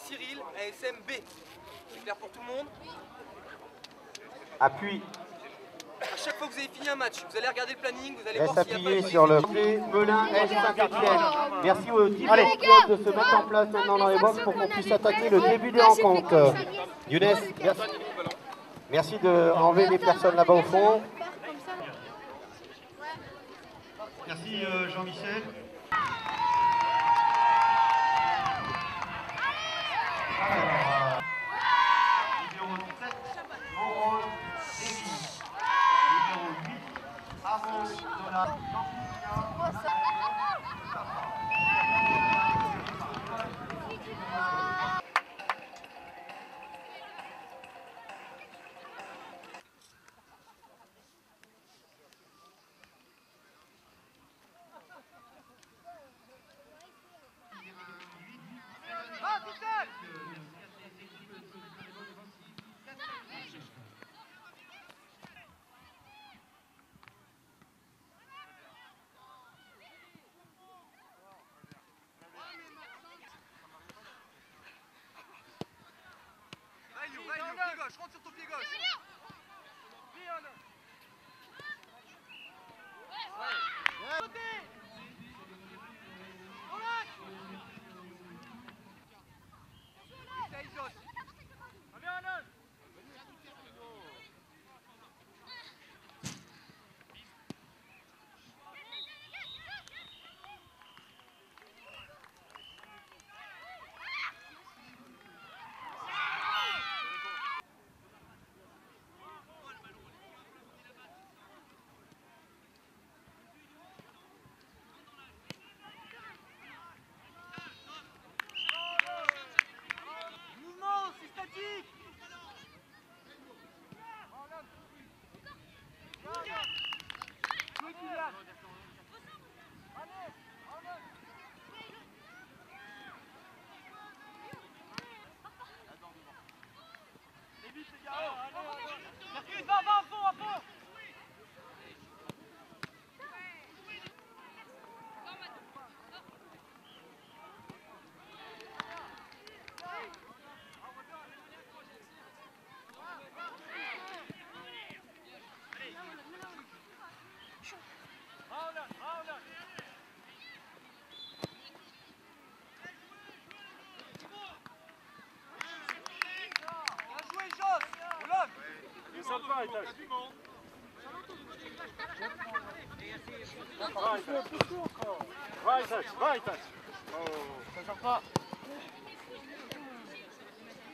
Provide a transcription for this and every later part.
Cyril, ASMB. C'est clair pour tout le monde Appui. À chaque fois que vous avez fini un match, vous allez regarder le planning, vous allez Reste voir s'il n'y a appuyé pas sur le Melun S Saint-Etienne. Merci aux clubs de se mettre en place maintenant dans les box pour qu'on puisse attaquer le début des rencontres. Younes, merci. Merci d'enlever les personnes là-bas au fond. Merci euh, Jean-Michel. Colorado. Olaf.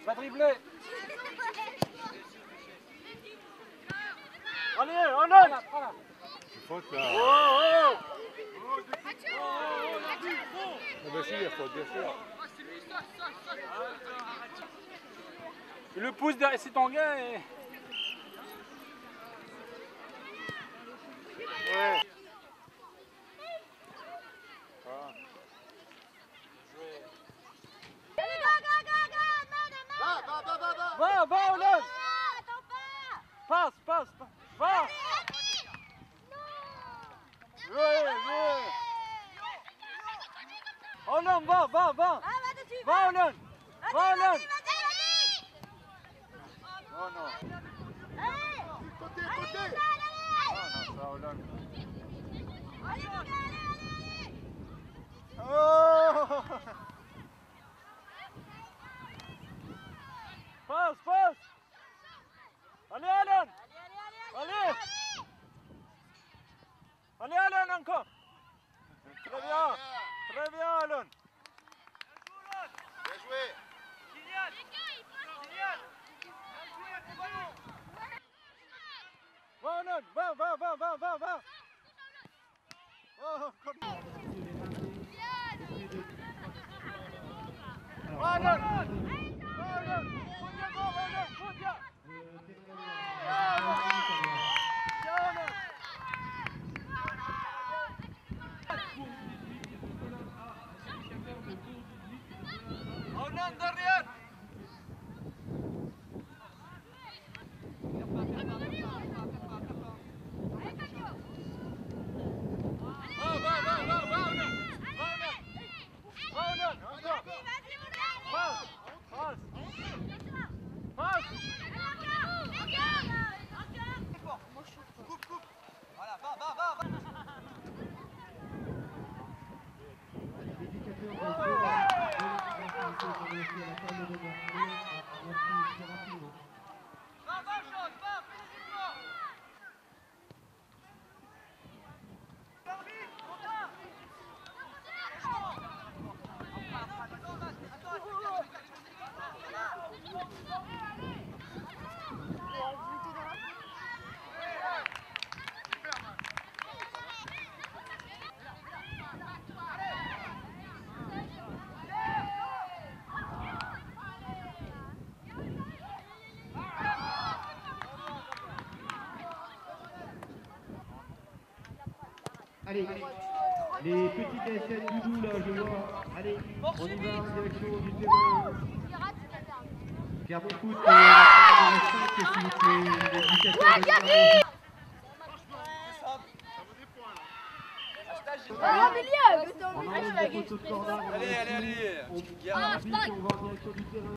Va dribbler Allez, on là. Le pouce derrière, c'est ton gars. Ouais. Va, va, Va va, va, va Va, Va, Non, non. Côté, côté Ah, non, ça, Olaf. Oh Passe, passe Allez, Alan Allez Allez, Alan, encore Très bien Très bien, Alan Bien joué Kylian. Kylian. Va, Alan Va, va, va, va, va, va Oh, comme... Va, Alan Va, Alan Faut bien, go, Alan Faut bien Bravo Bien, Alan Alan, derrière Va, va, va, va, va, Alan Va, Alan Va, Allez, les petits DSN doudou là, je vois. Allez, on y va en direction du terrain. Pierre Bonfoot, euh, la 5, s'il vous plaît, de de corner, on Allez, allez, allez. On va en direction du terrain.